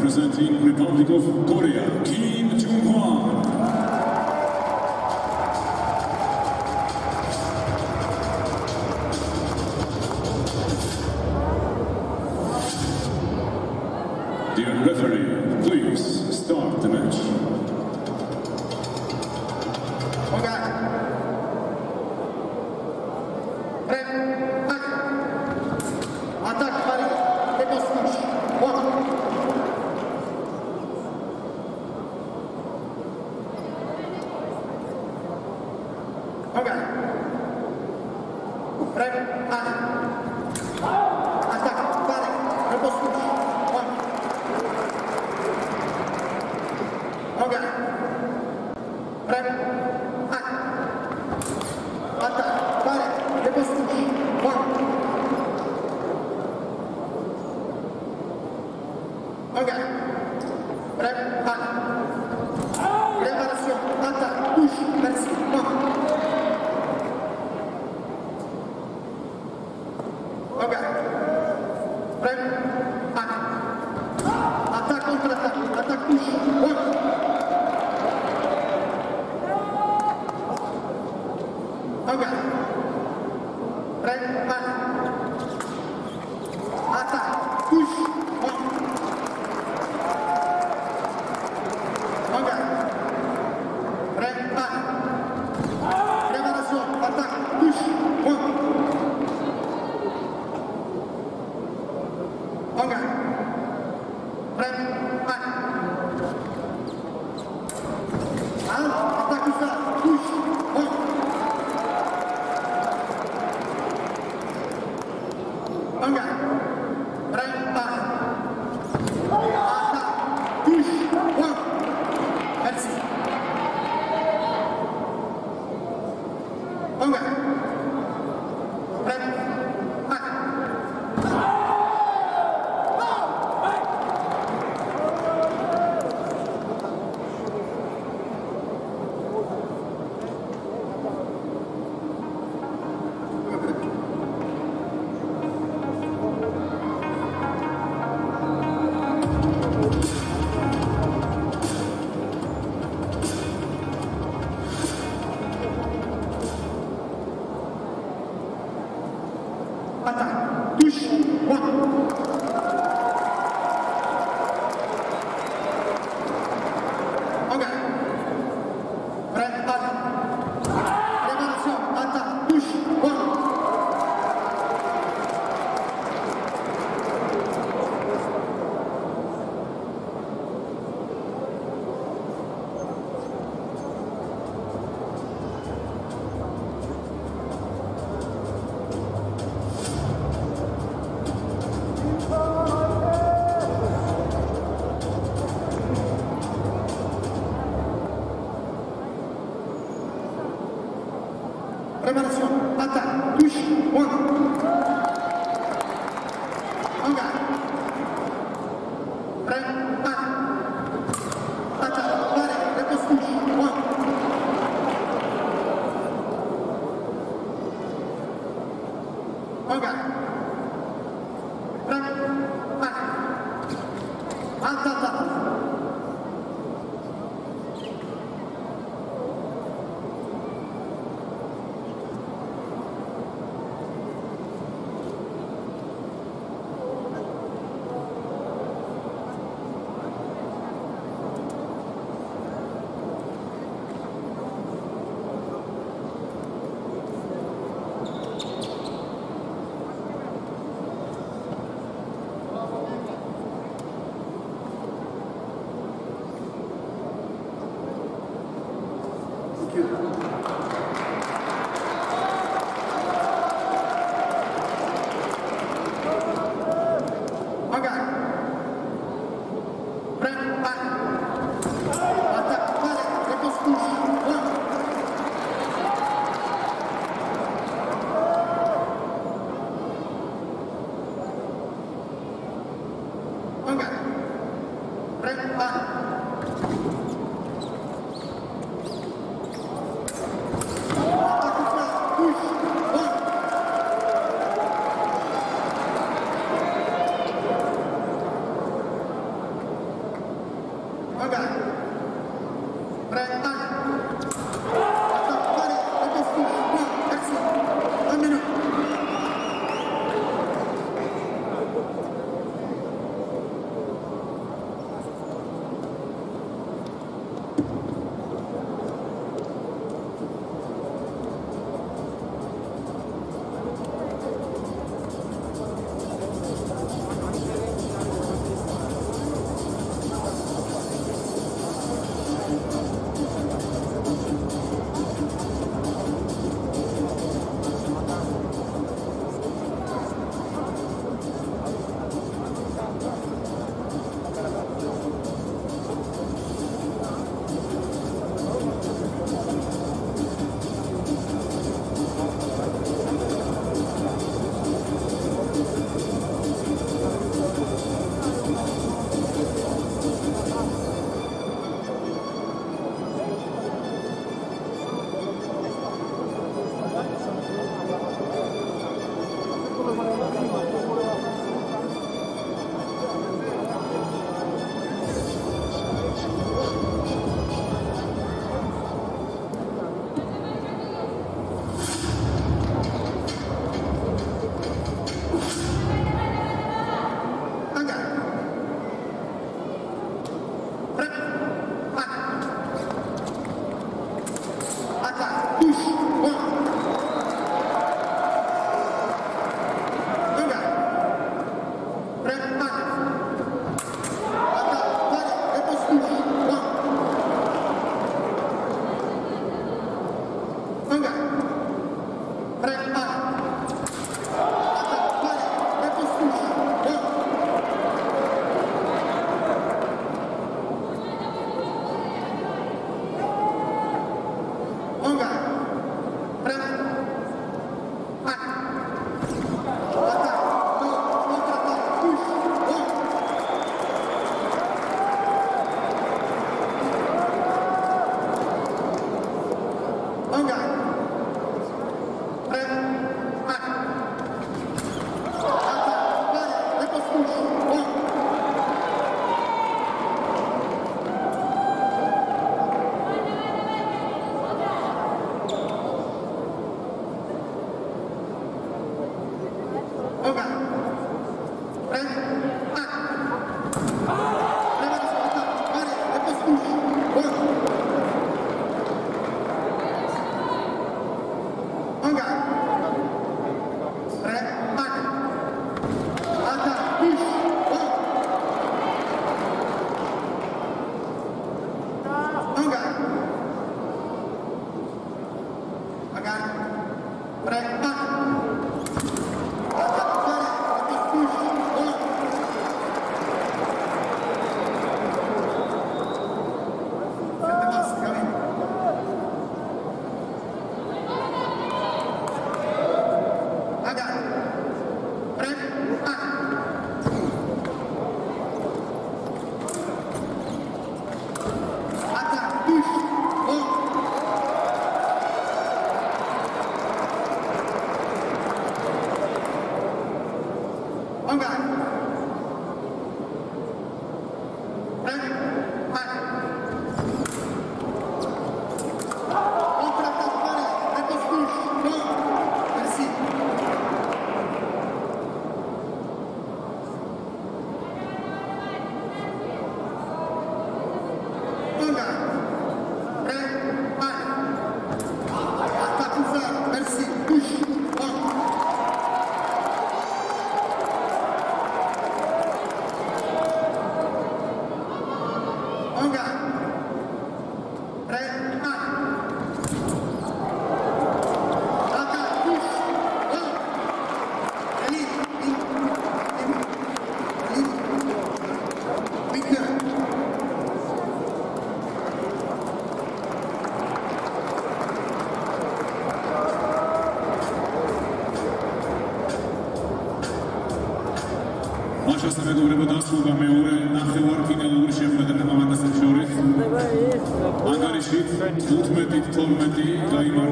representing Republic of Korea, Kim Jung-hwan. Dear referee, Rep A. Ah. Atak, balik, rebus. On. Oke. Rep Préparation, attaque, touche, point. En garde. Prêt, attaque. Attaque, arrêt, réponse, touche, point. 不敢 შესაძლებლობა დასრულდა მეორე ნახევარფინალური შეხვედრა მამაკაცებს შორის. ანგარიშით 15-12 გაიმარჯვა